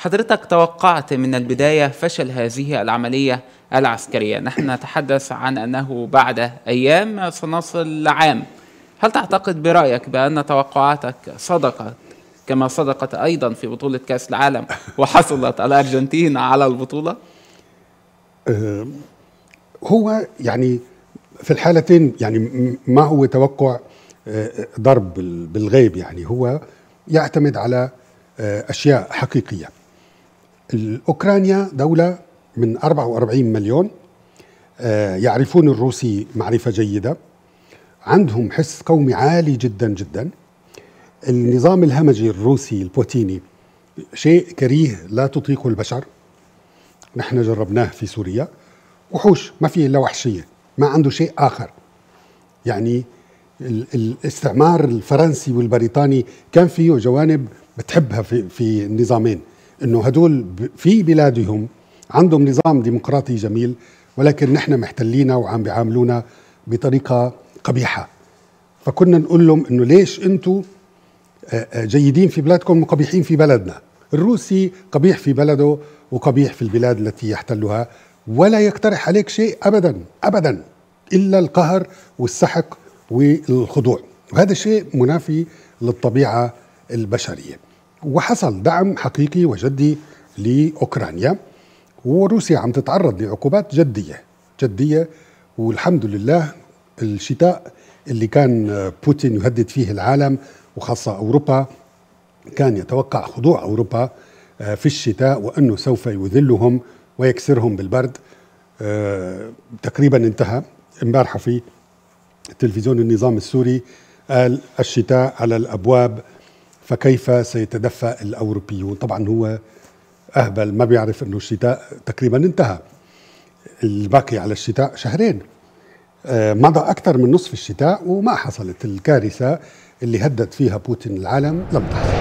حضرتك توقعت من البداية فشل هذه العملية العسكرية. نحن نتحدث عن أنه بعد أيام سنصل لعام هل تعتقد برأيك بأن توقعاتك صدقت كما صدقت أيضا في بطولة كأس العالم وحصلت الأرجنتين على البطولة؟ أه هو يعني في الحالتين يعني ما هو توقع أه ضرب بالغيب يعني. هو يعتمد على أه أشياء حقيقية. أوكرانيا دولة من 44 مليون أه يعرفون الروسي معرفة جيدة عندهم حس قومي عالي جدا جدا. النظام الهمجي الروسي البوتيني شيء كريه لا تطيقه البشر. نحن جربناه في سوريا. وحوش ما في إلا وحشية ما عنده شيء آخر. يعني الاستعمار الفرنسي والبريطاني كان فيه جوانب بتحبها في في النظامين. إنه هدول في بلادهم عندهم نظام ديمقراطي جميل ولكن نحن محتلينا وعم بيعاملونا بطريقة قبيحة. فكنا نقول لهم إنه ليش أنتم جيدين في بلادكم وقبيحين في بلدنا؟ الروسي قبيح في بلده وقبيح في البلاد التي يحتلها ولا يقترح عليك شيء ابدا ابدا إلا القهر والسحق والخضوع. وهذا شيء منافي للطبيعة البشرية. وحصل دعم حقيقي وجدي لأوكرانيا وروسيا عم تتعرض لعقوبات جدية جدية والحمد لله الشتاء اللي كان بوتين يهدد فيه العالم وخاصة أوروبا كان يتوقع خضوع أوروبا في الشتاء وأنه سوف يذلهم ويكسرهم بالبرد. تقريبا انتهى. امبارحة في تلفزيون النظام السوري قال الشتاء على الأبواب فكيف سيتدفى الأوروبيون؟ طبعا هو أهبل ما بيعرف أنه الشتاء تقريبا انتهى. الباقي على الشتاء شهرين. مضى أكثر من نصف الشتاء وما حصلت الكارثة اللي هدد فيها بوتين العالم. لم تحصل.